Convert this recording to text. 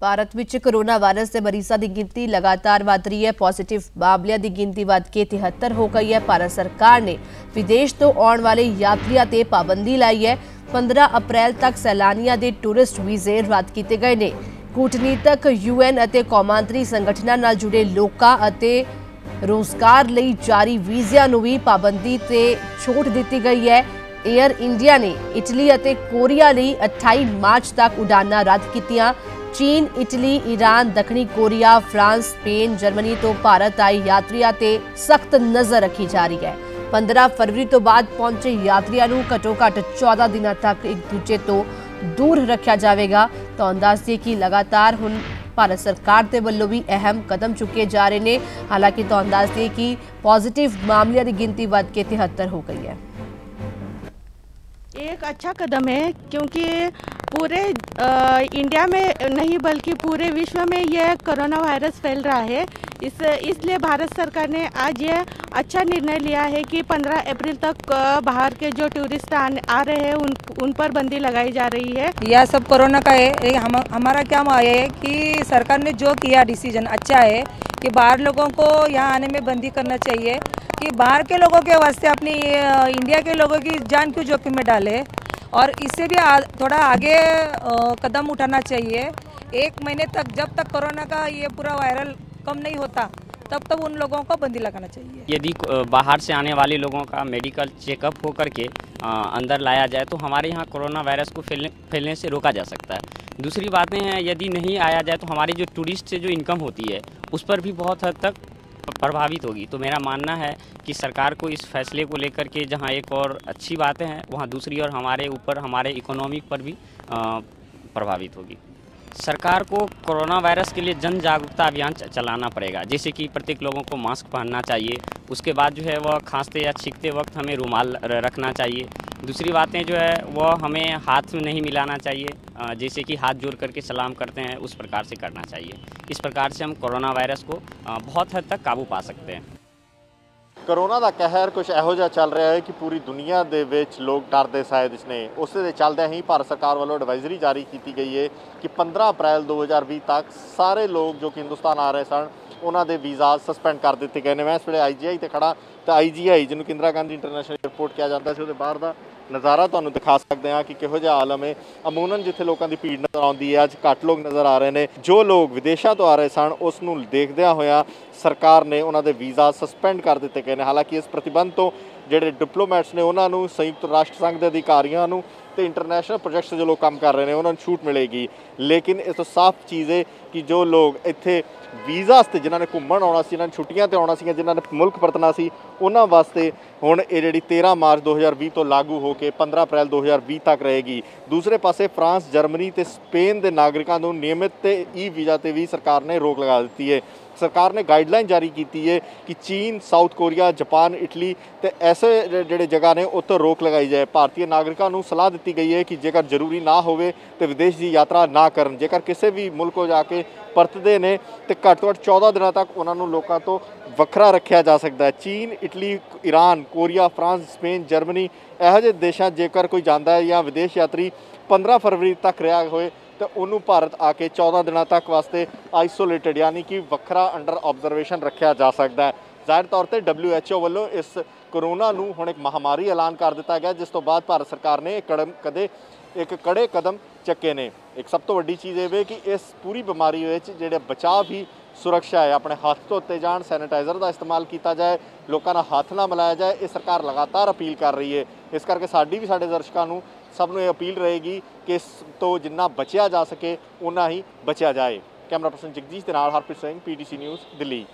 ਭਾਰਤ ਵਿੱਚ corona virus ਦੇ ਮਰੀਜ਼ਾਂ ਦੀ ਗਿਣਤੀ ਲਗਾਤਾਰ ਵਧ ਰਹੀ ਹੈ ਪੋਜ਼ਿਟਿਵ ਮਾਮਲਿਆਂ ਦੀ ਗਿਣਤੀ ਵਧ ਕੇ 73 ਹੋ ਗਈ ਹੈ ਭਾਰਤ ਸਰਕਾਰ ਨੇ ਵਿਦੇਸ਼ ਤੋਂ ਆਉਣ ਵਾਲੇ ਯਾਤਰੀਆਂ ਤੇ ਪਾਬੰਦੀ ਲਾਈ ਹੈ 15 ਅਪ੍ਰੈਲ ਤੱਕ ਸੈਲਾਨੀਆਂ ਦੇ ਟੂਰਿਸਟ ਵੀਜ਼ੇ ਰੱਦ ਕੀਤੇ ਗਏ ਨੇ ਕੂਟਨੀਤਕ ਯੂਐਨ ਅਤੇ ਕੌਮਾਂਤਰੀ ਸੰਗਠਨਾਂ ਨਾਲ ਜੁੜੇ ਲੋਕਾਂ ਅਤੇ ਰੋਜ਼ਗਾਰ ਲਈ ਜਾਰੀ ਵੀਜ਼ਿਆਂ ਨੂੰ ਵੀ ਪਾਬੰਦੀ ਤੇ ਛੋਟ ਦਿੱਤੀ ਗਈ ਹੈ 에ਅਰ ਇੰਡੀਆ ਨੇ ਇਟਲੀ ਅਤੇ ਕੋਰੀਆ ਲਈ 28 ਮਾਰਚ ਤੱਕ ਉਡਾਨਾਂ ਰੱਦ ਕੀਤੀਆਂ ਚੀਨ ਇਟਲੀ ਈਰਾਨ ਦੱਖਣੀ ਕੋਰੀਆ ਫਰਾਂਸ ਸਪੇਨ ਜਰਮਨੀ ਤੋਂ ਭਾਰਤ ਆਏ ਯਾਤਰੀਆਂ ਤੇ ਸਖਤ ਨਜ਼ਰ ਰੱਖੀ ਜਾ ਰਹੀ ਹੈ 15 ਫਰਵਰੀ ਤੋਂ ਬਾਅਦ ਪਹੁੰਚੇ ਯਾਤਰੀਆਂ ਨੂੰ ਘੱਟੋ ਘੱਟ 14 ਦਿਨਾਂ ਤੱਕ ਇੱਕ ਦੂਜੇ ਤੋਂ ਦੂਰ ਰੱਖਿਆ ਜਾਵੇਗਾ ਤਾਂ ਦੱਸਦੇ ਕਿ ਲਗਾਤਾਰ ਹੁਣ ਭਾਰਤ ਸਰਕਾਰ ਦੇ ਵੱਲੋਂ ਵੀ ਅਹਿਮ ਕਦਮ ਚੁੱਕੇ ਜਾ ਰਹੇ ਨੇ ਹਾਲਾਂਕਿ ਤੁਹਾਨੂੰ ਦੱਸਦੇ ਕਿ ਪੋਜ਼ਿਟਿਵ ਮਾਮਲਿਆਂ ਦੀ ਗਿਣਤੀ ਵੱਧ ਕੇ 73 ਹੋ ਗਈ ਹੈ एक अच्छा कदम है क्योंकि पूरे अ, इंडिया में नहीं बल्कि पूरे विश्व में यह कोरोना वायरस फैल रहा है। इस इसलिए भारत सरकार ने आज यह अच्छा निर्णय लिया है कि 15 अप्रैल तक बाहर के जो टूरिस्ट आने आ रहे हैं उन उन पर बंदी लगाई जा रही है। यह सब कोरोना का है हम हमारा क्या है कि सरकार ने जो किया डिसीज़न अच्छा है कि बाहर लोगों को यहाँ आने में बंदी करना चाहिए कि बाहर के लोगों के वास्ते अपनी इंडिया के लोगों की जान क्यों जोखिम में डाले। और इससे भी आ, थोड़ा आगे कदम उठाना चाहिए। एक महीने तक जब तक कोरोना का ये पूरा वायरल कम नहीं होता तब तक उन लोगों को बंदी लगाना चाहिए। यदि बाहर से आने वाले लोगों का मेडिकल चेकअप हो करके अंदर लाया जाए तो हमारे यहाँ कोरोना वायरस को फैलने फैलने से रोका जा सकता है। दूसरी बातें हैं यदि नहीं आया जाए तो हमारी जो टूरिस्ट से जो इनकम होती है उस पर भी बहुत हद तक प्रभावित होगी। तो मेरा मानना है कि सरकार को इस फैसले को लेकर के जहाँ एक और अच्छी बातें हैं, वहाँ दूसरी और हमारे ऊपर, हमारे इकोनॉमिक पर भी प्रभावित होगी। सरकार को कोरोना वायरस के लिए जन जागरूकता अभियान चलाना पड़ेगा। जैसे कि प्रत्येक लोगों को मास्क पहनना चाहिए। उसके बाद जो है वह खांसते या छींकते वक्त हमें रुमाल रखना चाहिए। दूसरी बातें जो है, वो हमें हाथ में नहीं मिलाना चाहिए। जैसे कि हाथ जोड़ करके सलाम करते हैं, उस प्रकार से करना चाहिए। इस प्रकार से हम कोरोना वायरस को बहुत हद तक काबू पा सकते हैं। करोना का कहर कुछ यहोजा चल रहा है कि पूरी दुनिया के लोग डरते शायद इसने उस चलद ही भारत सरकार वालों एडवाइजरी जारी की गई है कि पंद्रह अप्रैल दो हज़ार भी तक सारे लोग जो कि हिंदुस्तान आ रहे सन उन्होंने वीज़ा सस्पेंड कर दिए गए हैं मैं इस वे आई जी आई से खड़ा तो आई जी आई जिन्होंने इंदिरा गांधी इंटरनेशनल एयरपोर्ट किया जाता है से बाहर का ਨਜ਼ਾਰਾ ਤੁਹਾਨੂੰ ਦਿਖਾ ਸਕਦੇ ਹਾਂ ਕਿ ਕਿਹੋ ਜਿਹਾ ਆਲਮ ਹੈ। ਅਮੂਨਨ ਜਿੱਥੇ ਲੋਕਾਂ ਦੀ ਭੀੜ ਨਜ਼ਰ ਆਉਂਦੀ ਹੈ, ਅੱਜ ਘੱਟ ਲੋਕ ਨਜ਼ਰ ਆ ਰਹੇ ਨੇ। ਜੋ ਲੋਕ ਵਿਦੇਸ਼ਾਂ ਤੋਂ ਆ ਰਹੇ ਸਨ, ਉਸ ਨੂੰ ਦੇਖਦਿਆਂ ਹੋਇਆਂ ਸਰਕਾਰ ਨੇ ਉਹਨਾਂ ਦੇ ਵੀਜ਼ਾ ਸਸਪੈਂਡ ਕਰ ਦਿੱਤੇ ਗਏ ਨੇ। ਹਾਲਾਂਕਿ ਇਸ ਪ੍ਰਤੀਬੰਧ ਤੋਂ ਜਿਹੜੇ ਡਿਪਲੋਮੈਟਸ ਨੇ, ਉਹਨਾਂ ਨੂੰ ਸੰਯੁਕਤ ਰਾਸ਼ਟਰ ਸੰਘ ਦੇ ਅਧਿਕਾਰੀਆਂ ਨੂੰ ਤੇ ਇੰਟਰਨੈਸ਼ਨਲ ਪ੍ਰੋਜੈਕਟਸ ਜੋ ਲੋਕ ਕੰਮ ਕਰ ਰਹੇ ਨੇ, ਉਹਨਾਂ ਨੂੰ ਛੂਟ ਮਿਲੇਗੀ। ਲੇਕਿਨ ਇਸ ਤੋਂ ਸਾਫ਼ ਚੀਜ਼ ਹੈ ਕਿ ਜੋ ਲੋਕ ਇੱਥੇ ਵੀਜ਼ਾ ਵਾਸਤੇ ਜਿਨ੍ਹਾਂ ਨੇ ਘੁੰਮਣ ਆਉਣਾ ਸੀ, ਜਿਨ੍ਹਾਂ ਨੇ ਛੁੱਟੀਆਂ ਤੇ ਆਉਣਾ ਸੀ, ਜਿਨ੍ਹਾਂ ਨੇ ਮੁਲਕ ਪਰਤਣਾ ਸੀ ਉਹਨਾਂ ਵਾਸਤੇ ਹੁਣ ਇਹ ਜਿਹੜੀ 13 ਮਾਰਚ 2020 ਤੋਂ ਲਾਗੂ ਹੋ ਕੇ 15 ਅਪ੍ਰੈਲ 2020 ਤੱਕ ਰਹੇਗੀ। ਦੂਸਰੇ ਪਾਸੇ ਫਰਾਂਸ, ਜਰਮਨੀ ਤੇ ਸਪੇਨ ਦੇ ਨਾਗਰਿਕਾਂ ਨੂੰ ਨਿਯਮਿਤ ਤੇ ਈ ਵੀਜ਼ਾ ਤੇ ਵੀ ਸਰਕਾਰ ਨੇ ਰੋਕ ਲਗਾ ਦਿੱਤੀ ਹੈ ਸਰਕਾਰ ਨੇ ਗਾਈਡਲਾਈਨ ਜਾਰੀ ਕੀਤੀ ਹੈ ਕਿ ਚੀਨ, ਸਾਊਥ ਕੋਰੀਆ, ਜਾਪਾਨ, ਇਟਲੀ ਤੇ ਐਸੇ ਜਿਹੜੇ ਜਗ੍ਹਾ ਨੇ ਉੱਥੇ ਰੋਕ ਲਗਾਈ ਜਾਏ। ਭਾਰਤੀ ਨਾਗਰਿਕਾਂ ਨੂੰ ਸਲਾਹ ਦਿੱਤੀ ਗਈ ਹੈ ਕਿ ਜੇਕਰ ਜ਼ਰੂਰੀ ਨਾ ਹੋਵੇ ਤੇ ਵਿਦੇਸ਼ ਦੀ ਯਾਤਰਾ ਨਾ ਕਰਨ। ਜੇਕਰ ਕਿਸੇ ਵੀ ਮੁਲਕੋਂ ਜਾ ਕੇ ਪਰਤਦੇ ਨੇ ਤੇ ਘੱਟ ਤੋਂ ਘੱਟ 14 ਦਿਨਾਂ ਤੱਕ ਉਹਨਾਂ ਨੂੰ ਲੋਕਾਂ ਤੋਂ ਵੱਖਰਾ ਰੱਖਿਆ ਜਾ ਸਕਦਾ ਹੈ। ਚੀਨ, Italy Iran Korea, France, Spain, Germany ਇਹੋ ਜਿਹੇ ਦੇਸ਼ਾਂ ਜੇਕਰ ਕੋਈ ਜਾਂਦਾ ਹੈ ਜਾਂ ਵਿਦੇਸ਼ ਯਾਤਰੀ 15 ਫਰਵਰੀ ਤੱਕ ਰਿਹਾ ਹੋਏ ਤੇ ਉਹਨੂੰ ਭਾਰਤ ਆ ਕੇ 14 ਦਿਨਾਂ ਤੱਕ ਵਾਸਤੇ ਆਈਸੋਲੇਟਡ ਯਾਨੀ ਕਿ ਵੱਖਰਾ ਅੰਡਰ ਆਬਜ਼ਰਵੇਸ਼ਨ ਰੱਖਿਆ ਜਾ ਸਕਦਾ ਹੈ। ਜ਼ਾਹਿਰ ਤੌਰ ਤੇ WHO ਵੱਲੋਂ ਇਸ ਕਰੋਨਾ ਨੂੰ ਹੁਣ ਇੱਕ ਮਹਾਮਾਰੀ ਐਲਾਨ ਕਰ ਦਿੱਤਾ ਗਿਆ, ਜਿਸ ਤੋਂ ਬਾਅਦ ਭਾਰਤ ਸਰਕਾਰ ਨੇ ਕਦਮ ਕਦੇ ਇੱਕ ਕੜੇ ਕਦਮ ਚੱਕੇ ਨੇ। ਇੱਕ ਸਭ ਤੋਂ ਵੱਡੀ ਚੀਜ਼ ਇਹ ਵੇ ਕਿ ਇਸ ਪੂਰੀ ਬਿਮਾਰੀ ਵਿੱਚ ਜਿਹੜੇ ਬਚਾਅ ਵੀ ਸੁਰੱਖਿਆ ਹੈ, ਆਪਣੇ ਹੱਥ ਧੋਤੇ ਜਾਣ, ਸੈਨੀਟਾਈਜ਼ਰ ਦਾ ਇਸਤੇਮਾਲ ਕੀਤਾ ਜਾਏ, ਲੋਕਾਂ ਨਾਲ ਹੱਥ ਨਾ ਮਿਲਾਇਆ ਜਾਏ, ਇਹ ਸਰਕਾਰ ਲਗਾਤਾਰ ਅਪੀਲ ਕਰ ਰਹੀ ਹੈ। ਇਸ ਕਰਕੇ ਸਾਡੀ ਵੀ ਸਾਡੇ ਦਰਸ਼ਕਾਂ ਨੂੰ ਸਭ ਨੂੰ ਇਹ ਅਪੀਲ ਰਹੇਗੀ ਕਿ ਇਸ ਤੋਂ ਜਿੰਨਾ ਬਚਿਆ ਜਾ ਸਕੇ ਉਨਾ ਹੀ ਬਚਿਆ ਜਾਏ। ਕੈਮਰਾ ਪਰਸਨ ਜਗਦੀਸ਼ ਦੇ ਨਾਲ ਹਰਪ੍ਰੀਤ ਸਿੰਘ, ਪੀਟੀਸੀ ਨਿਊਜ਼, ਦਿੱਲੀ।